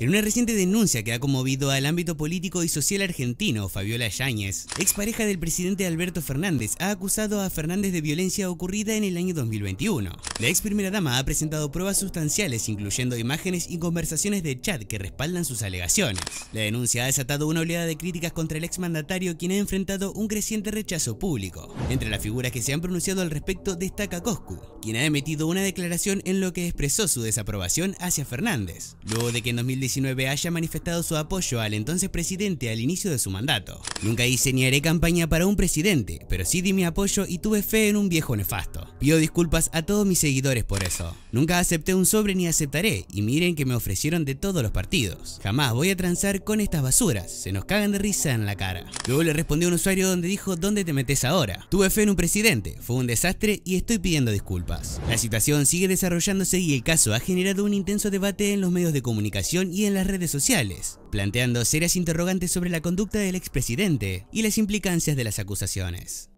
En una reciente denuncia que ha conmovido al ámbito político y social argentino, Fabiola Yáñez, expareja del presidente Alberto Fernández, ha acusado a Fernández de violencia ocurrida en el año 2021. La ex primera dama ha presentado pruebas sustanciales, incluyendo imágenes y conversaciones de chat que respaldan sus alegaciones. La denuncia ha desatado una oleada de críticas contra el exmandatario, quien ha enfrentado un creciente rechazo público. Entre las figuras que se han pronunciado al respecto destaca Coscu, quien ha emitido una declaración en lo que expresó su desaprobación hacia Fernández, luego de que en 2019 haya manifestado su apoyo al entonces presidente al inicio de su mandato. Nunca hice ni haré campaña para un presidente, pero sí di mi apoyo y tuve fe en un viejo nefasto. Pido disculpas a todos mis seguidores por eso. Nunca acepté un sobre ni aceptaré, y miren que me ofrecieron de todos los partidos. Jamás voy a transar con estas basuras, se nos cagan de risa en la cara. Luego le respondió un usuario donde dijo ¿dónde te metes ahora? Tuve fe en un presidente, fue un desastre y estoy pidiendo disculpas. La situación sigue desarrollándose y el caso ha generado un intenso debate en los medios de comunicación y en las redes sociales, planteando serias interrogantes sobre la conducta del expresidente y las implicancias de las acusaciones.